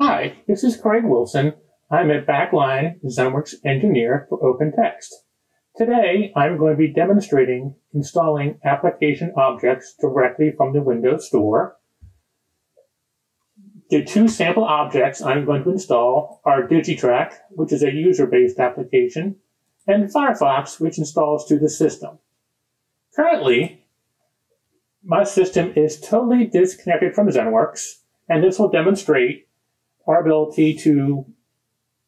Hi, this is Craig Wilson. I'm a backline ZenWorks engineer for OpenText. Today, I'm going to be demonstrating installing application objects directly from the Windows Store. The two sample objects I'm going to install are Digitrack, which is a user-based application, and Firefox, which installs to the system. Currently, my system is totally disconnected from ZenWorks, and this will demonstrate our ability to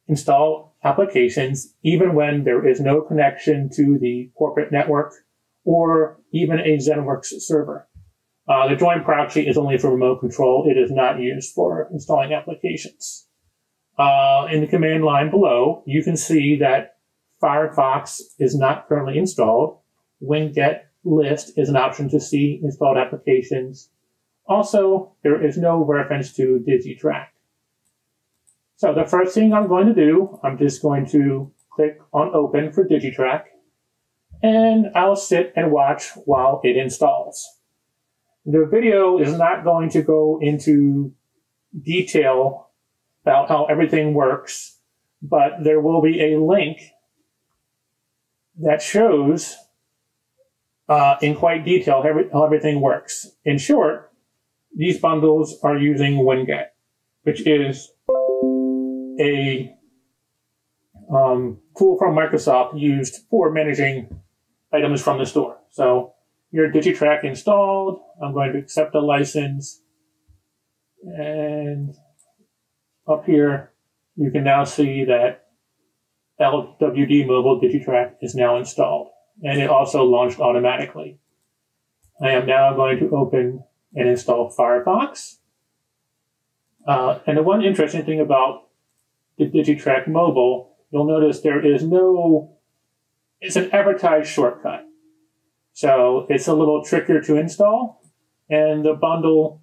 install applications even when there is no connection to the corporate network or even a ZenWorks server. Uh, the join proxy is only for remote control. It is not used for installing applications. Uh, in the command line below, you can see that Firefox is not currently installed. Winget list is an option to see installed applications. Also, there is no reference to Digitrack. So the first thing I'm going to do, I'm just going to click on open for Digitrack and I'll sit and watch while it installs. The video is not going to go into detail about how everything works, but there will be a link that shows uh, in quite detail how everything works. In short, these bundles are using Winget, which is a um, tool from Microsoft used for managing items from the store. So your Digitrack installed. I'm going to accept a license. And up here, you can now see that LWD Mobile Digitrack is now installed and it also launched automatically. I am now going to open and install Firefox. Uh, and the one interesting thing about the Digitrack Mobile, you'll notice there is no, it's an advertised shortcut. So it's a little trickier to install, and the bundle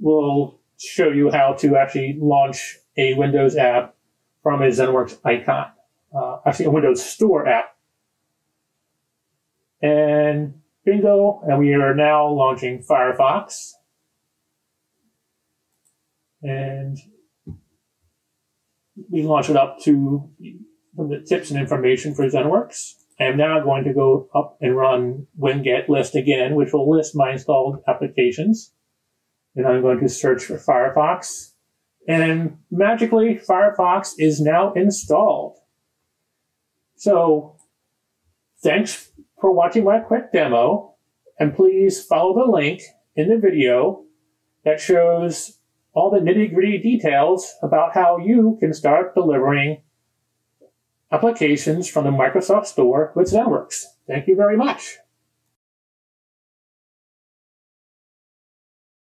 will show you how to actually launch a Windows app from a ZenWorks icon. Uh, actually, a Windows Store app and bingo, and we are now launching Firefox. And we launch it up to the tips and information for ZenWorks. I am now going to go up and run winget list again, which will list my installed applications. And I'm going to search for Firefox. And magically, Firefox is now installed. So thanks for watching my quick demo, and please follow the link in the video that shows all the nitty gritty details about how you can start delivering applications from the Microsoft Store with ZenWorks. Thank you very much.